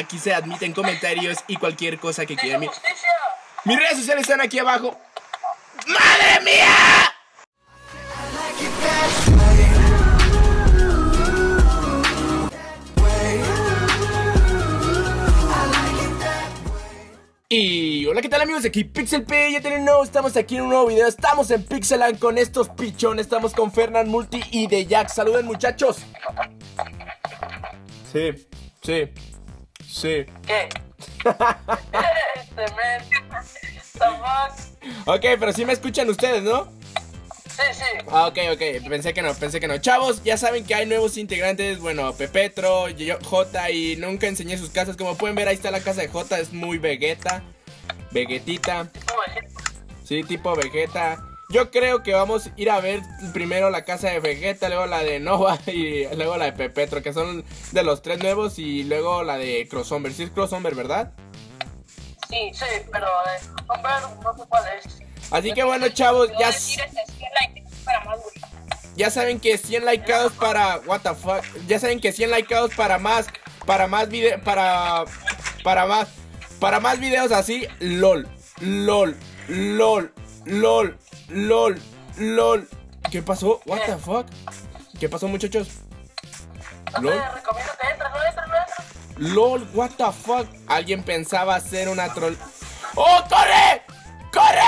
aquí se admiten comentarios y cualquier cosa que quieran. Mis redes sociales están aquí abajo. ¡Madre mía! Y hola, ¿qué tal amigos? Aquí Pixel P, ya tienen nuevo, estamos aquí en un nuevo video, estamos en Pixelan con estos pichones, estamos con Fernand Multi y de Jack, saluden muchachos. Sí, sí, sí. ¿Qué? este ok, pero sí me escuchan ustedes, ¿no? Sí, sí. Ah, ok, ok, pensé que no, pensé que no. Chavos, ya saben que hay nuevos integrantes, bueno, Pepetro, yo, J y nunca enseñé sus casas. Como pueden ver, ahí está la casa de J, es muy Vegeta, Vegetita. Sí, tipo Vegeta. Yo creo que vamos a ir a ver primero la casa de Vegeta, luego la de Nova y luego la de Pepetro, que son de los tres nuevos y luego la de Crossover. Sí es Crossover, ¿verdad? Sí, sí, pero eh, no sé cuál es. Así que bueno, chavos, ya... Ya saben que 100 likeados para... What the fuck. Ya saben que 100 likeados para más... Para más videos... Para... Para más... Para más videos así. LOL. LOL. LOL. LOL. LOL. LOL. ¿Qué pasó? What the fuck. ¿Qué pasó, muchachos? LOL. LOL, what the fuck. Alguien pensaba hacer una troll. ¡Oh, corre! ¡Corre!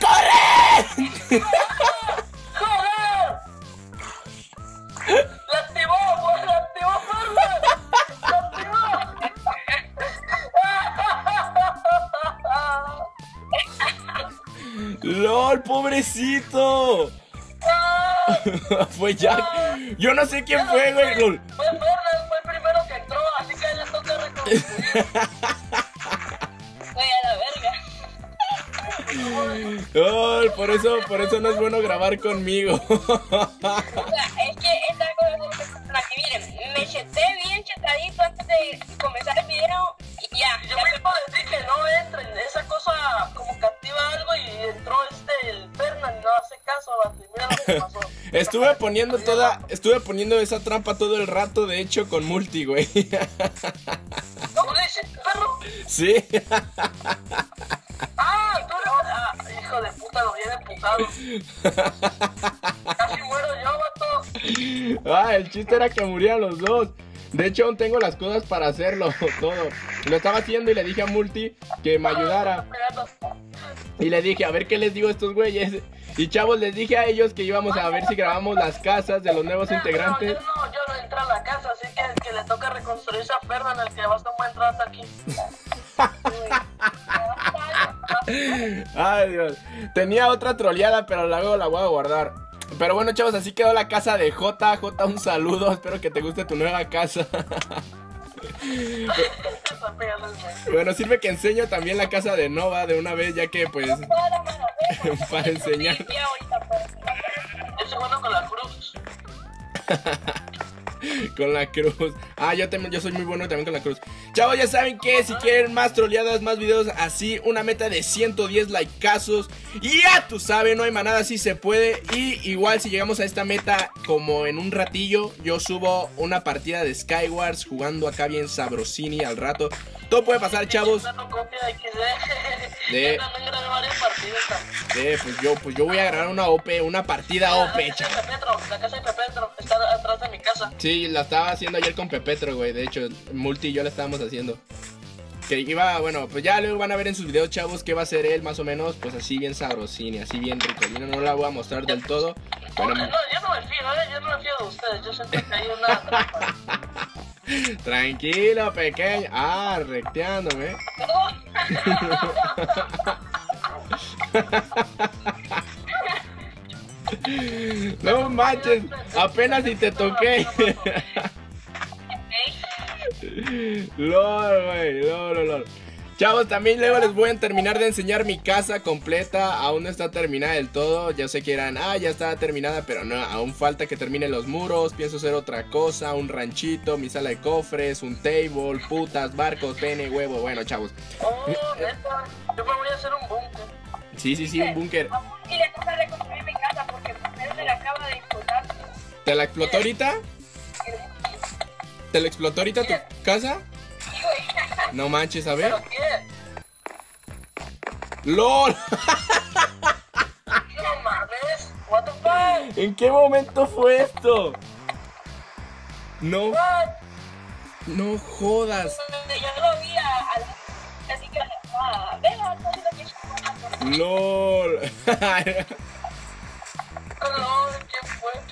¡Corre! fue Jack. Yo no sé quién fue, güey. Fue Fernan, fue el primero que entró, así que le toca reconocer. Oh, por eso, por eso no es bueno grabar conmigo. O sea, es que esta cosa para que miren, me cheté bien chetadito antes de comenzar el video Estuve poniendo toda, estuve poniendo esa trampa todo el rato, de hecho, con multi, güey. ¿Cómo le hiciste, perro? Sí. hijo de puta, lo viene putado. Casi muero yo, vato. Ah, el chiste era que murieran los dos. De hecho, aún tengo las cosas para hacerlo todo. Lo estaba haciendo y le dije a Multi que me ayudara. Y le dije, a ver qué les digo a estos güeyes. Y chavos, les dije a ellos que íbamos a ver si grabamos las casas de los nuevos integrantes. No, yo no, yo no entré a la casa, así que, que le toca reconstruirse a Fernan, el que va a un buen aquí. Ay, Dios. Tenía otra troleada, pero luego la voy a guardar. Pero bueno, chavos, así quedó la casa de J. J, un saludo. Espero que te guste tu nueva casa. bueno, sirve que enseño también la casa de Nova de una vez, ya que pues. para enseñar. Yo bueno con la cruz. con la cruz. Ah, yo, también, yo soy muy bueno también con la cruz. Chavos, ya saben que si quieren más troleadas, más videos así, una meta de 110 likeazos. Y ya tú sabes, no hay manada, si se puede. Y igual si llegamos a esta meta como en un ratillo, yo subo una partida de Skywars jugando acá bien sabrosini al rato. Todo puede pasar, chavos. De, de, pues yo, pues yo voy a grabar una OP, una partida OP, chavos. La casa de Pepetro está atrás de mi casa. Sí, la estaba haciendo ayer con Pepetro, güey. De hecho, Multi y yo la estábamos haciendo. Que iba, bueno, pues ya luego van a ver en sus videos, chavos, que va a ser él más o menos, pues así bien sabrosini, así bien rico. Yo no la voy a mostrar del todo. Pero... No, yo no me fío, ¿eh? Yo no me fío de ustedes. Yo siento que hay una trampa. Tranquilo, pequeño. Ah, recteándome. No manches, apenas si te toqué. LOL, güey, lol, lol. Chavos, también luego les voy a terminar de enseñar mi casa completa. Aún no está terminada del todo. Ya sé que eran, ah, ya está terminada, pero no, aún falta que terminen los muros. Pienso hacer otra cosa, un ranchito, mi sala de cofres, un table, putas, barcos, pene, huevo. Bueno, chavos. Oh, Yo me voy a hacer un búnker. Sí, sí, sí, un búnker. Y le toca reconstruir mi casa porque se la acaba de explotar. ¿Te la explotó ahorita? ¿Te la explotó ahorita tu casa? No manches, a ver. ¡LOL! No mames. What the fuck? ¿En qué momento fue esto? No, What? no jodas. Yo lo vi a, a así que ah. LOL.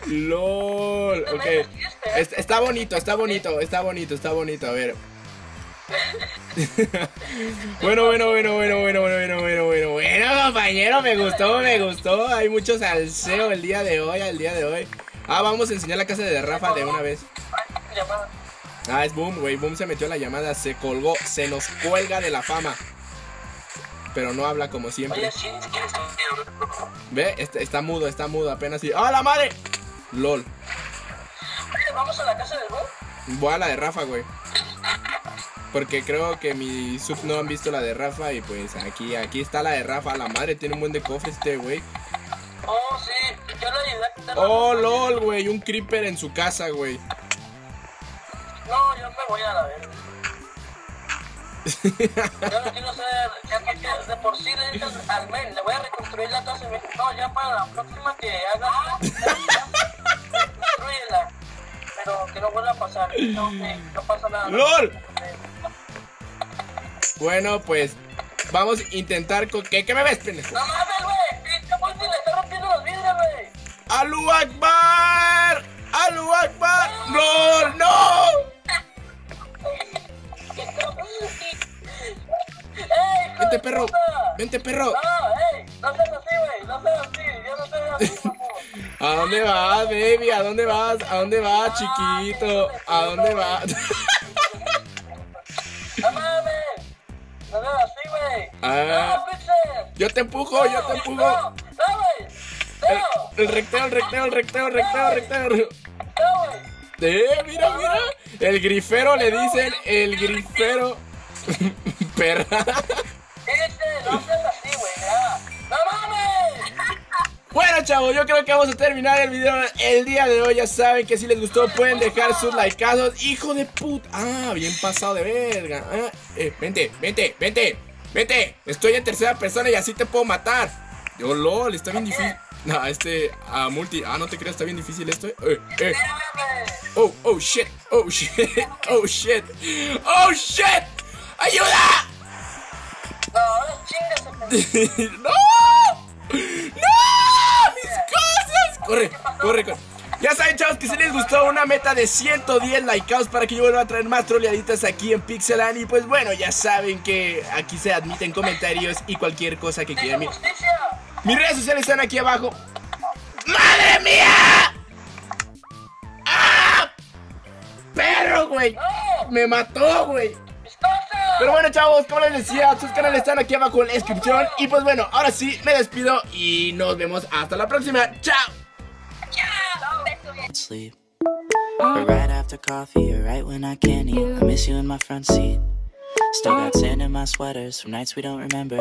LOL. Ok. Es- Está bonito, está bonito, está bonito, está bonito. A ver. Bueno, bueno, bueno, bueno, bueno, bueno, bueno, bueno, bueno, bueno, compañero, me gustó, me gustó. Hay mucho salseo el día de hoy, el día de hoy. Ah, vamos a enseñar la casa de Rafa de una vez. Ah, es Boom, güey. Boom se metió la llamada, se colgó, se nos cuelga de la fama. Pero no habla como siempre. Ve, está, está mudo, está mudo, apenas y. ¡Ah, la madre! LOL. Vamos a la casa del Boom. Voy a la de Rafa, güey. Porque creo que mi sub no han visto la de Rafa y pues aquí, aquí está la de Rafa. La madre tiene un buen de cofre este, güey. Oh, sí, yo le ayudé a quitar la Oh, ropa. lol, güey. Un creeper en su casa, güey. No, yo me voy a la verga. Yo no quiero ser, ya que de por sí le dicen al men, le voy a reconstruir la casa y me no, ya para la próxima que hagas reconstruyela. Pero que no vuelva a pasar, no, que no pasa nada. ¡Lol! Bueno, pues vamos a intentar con... ¿Qué, ¿Qué me ves, pendejo? No mames, güey, pinche multi le está rompiendo los vidrios, güey. ¡Alu Akbar! ¡Alu Akbar! ¡No, no! ¡Ey, hijo Vente, perro. Vente, perro. No, ey, no seas así, güey, no seas así, yo no soy así, mamón. ¿A dónde vas, baby? ¿A dónde vas? ¿A dónde vas, chiquito? ¿A dónde vas? Ah. Yo te empujo, yo te ¡No, empujo. El, recteo, el recteo, el recteo, el recteo, el recteo. Eh, mira, mira. El grifero le dicen el grifero. Perra. Bueno, chavos, yo creo que vamos a terminar el video el día de hoy. Ya saben que si les gustó pueden dejar sus likeazos. Hijo de puta. Ah, bien pasado de verga. Ah, eh, vente, vente, vente, vente. Estoy en tercera persona y así te puedo matar. Yo, lol, está bien difícil. No, este, a multi. Ah, no te creas, está bien difícil esto. Eh, eh. Espérame. Oh, oh shit, oh shit, oh shit, oh shit. ¡Ayuda! ¡No! ¡No! ¡Mis cosas! Corre, corre, corre. Ya saben, chavos, que si les gustó una meta de 110 likeados para que yo vuelva a traer más troleaditas aquí en Pixelan. Y pues bueno, ya saben que aquí se admiten comentarios y cualquier cosa que ¡Dice quieran. Mi-! Mis redes sociales están aquí abajo. ¡Madre mía! ¡Ah! ¡Perro, güey! ¡Me mató, güey! Pero bueno, chavos, como les decía, sus canales están aquí abajo en la descripción. Y pues bueno, ahora sí, me despido y nos vemos hasta la próxima. ¡Chao! Sleep. But right after coffee, or right when I can't eat, I miss you in my front seat. Still got sand in my sweaters from nights we don't remember.